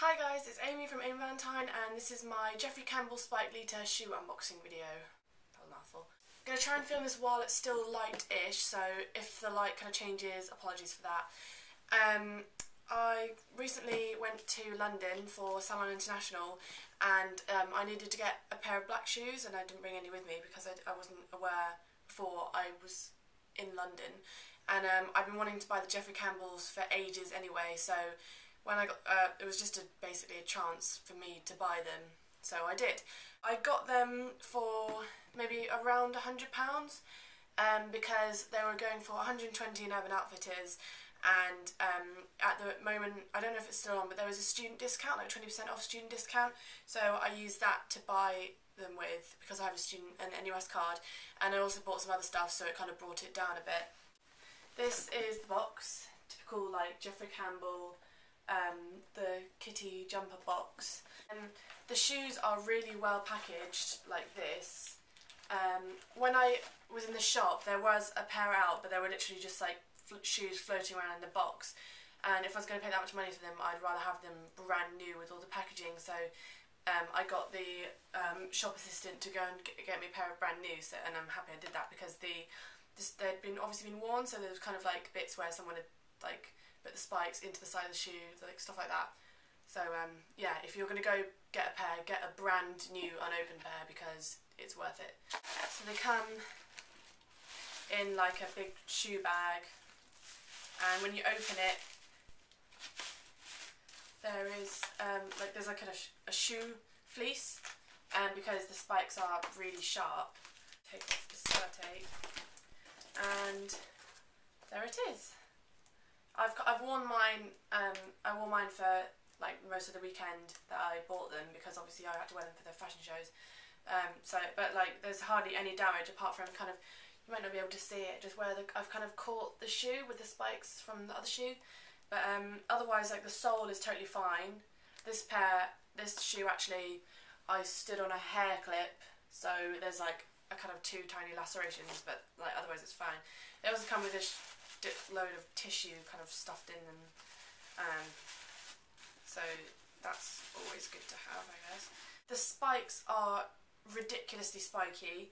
Hi guys, it's Amy from Amy Valentine and this is my Jeffrey Campbell Spike Lita shoe unboxing video. That was mouthful. I'm going to try and film this while it's still light-ish, so if the light kind of changes, apologies for that. Um, I recently went to London for Salon International and um, I needed to get a pair of black shoes and I didn't bring any with me because I, I wasn't aware before I was in London. And um, I've been wanting to buy the Jeffrey Campbells for ages anyway, so when I got, uh, it was just a, basically a chance for me to buy them, so I did. I got them for maybe around a hundred pounds, um, because they were going for 120 in Urban Outfitters, and um, at the moment, I don't know if it's still on, but there was a student discount, like 20% off student discount, so I used that to buy them with because I have a student an NUS card, and I also bought some other stuff, so it kind of brought it down a bit. This is the box, typical like Jeffrey Campbell um, the kitty jumper box. And the shoes are really well packaged like this. Um, when I was in the shop there was a pair out but they were literally just like shoes floating around in the box and if I was going to pay that much money for them I'd rather have them brand new with all the packaging so um, I got the um, shop assistant to go and get me a pair of brand new so, and I'm happy I did that because the this, they'd been obviously been worn so there was kind of like bits where someone had like put the spikes into the side of the shoe, like stuff like that. So um, yeah, if you're going to go get a pair, get a brand new unopened pair because it's worth it. So they come in like a big shoe bag and when you open it there is um, like there's like a, a shoe fleece and because the spikes are really sharp take off the and there it is. I've I've worn mine. Um, I wore mine for like most of the weekend that I bought them because obviously I had to wear them for the fashion shows. Um, so, but like, there's hardly any damage apart from kind of you might not be able to see it just where the, I've kind of caught the shoe with the spikes from the other shoe. But um, otherwise, like the sole is totally fine. This pair, this shoe actually, I stood on a hair clip, so there's like a kind of two tiny lacerations, but like otherwise it's fine. They also come with this load of tissue kind of stuffed in them. Um, so that's always good to have, I guess. The spikes are ridiculously spiky.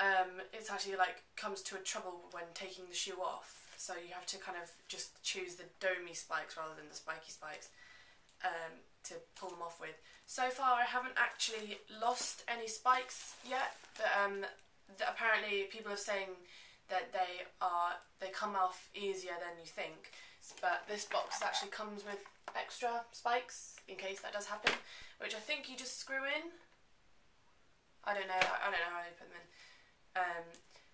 Um, it's actually like comes to a trouble when taking the shoe off. So you have to kind of just choose the domey spikes rather than the spiky spikes um, to pull them off with. So far I haven't actually lost any spikes yet, um, apparently people are saying that they are they come off easier than you think. But this box actually comes with extra spikes in case that does happen, which I think you just screw in. I don't know. I don't know how they put them in. Um,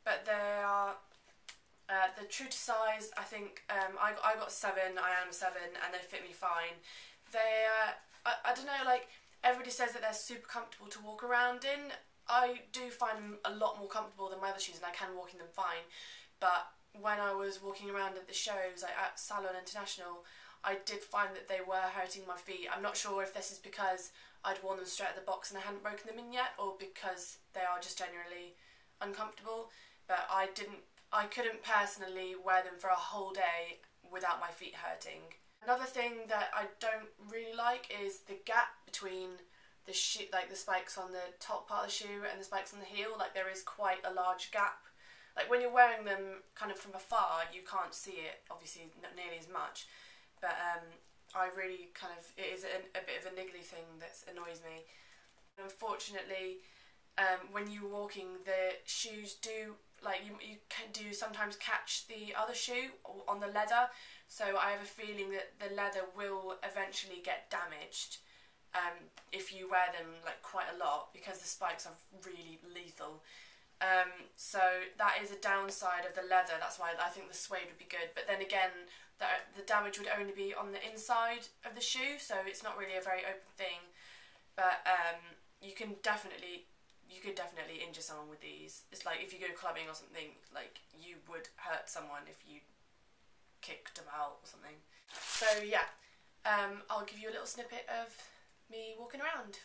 but they are uh, the true to size. I think um, I I got seven. I am seven, and they fit me fine. They I I don't know like everybody says that they're super comfortable to walk around in. I do find them a lot more comfortable than my other shoes and I can walk in them fine. But when I was walking around at the shows, like at Salon International, I did find that they were hurting my feet. I'm not sure if this is because I'd worn them straight at the box and I hadn't broken them in yet, or because they are just generally uncomfortable. But I didn't, I couldn't personally wear them for a whole day without my feet hurting. Another thing that I don't really like is the gap between the shoe, like the spikes on the top part of the shoe and the spikes on the heel, like there is quite a large gap. Like when you're wearing them kind of from afar, you can't see it, obviously not nearly as much. But um, I really kind of, it is a, a bit of a niggly thing that annoys me. Unfortunately, um, when you're walking, the shoes do, like you, you can do sometimes catch the other shoe on the leather. So I have a feeling that the leather will eventually get damaged um, if you wear them like quite a lot because the spikes are really lethal. Um, so that is a downside of the leather. That's why I think the suede would be good. But then again, the, the damage would only be on the inside of the shoe, so it's not really a very open thing. But um, you can definitely you could definitely injure someone with these. It's like if you go clubbing or something, like you would hurt someone if you kicked them out or something. So yeah, um, I'll give you a little snippet of me walking around.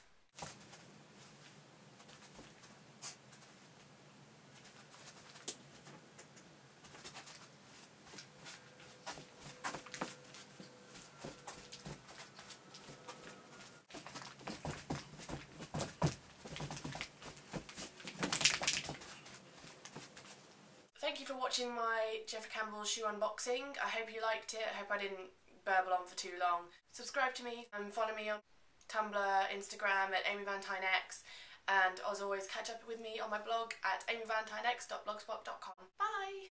Thank you for watching my Jeff Campbell shoe unboxing. I hope you liked it. I hope I didn't burble on for too long. Subscribe to me and follow me on Tumblr, Instagram at Amy X. And as always, catch up with me on my blog at amyvalentinex.blogspot.com. Bye!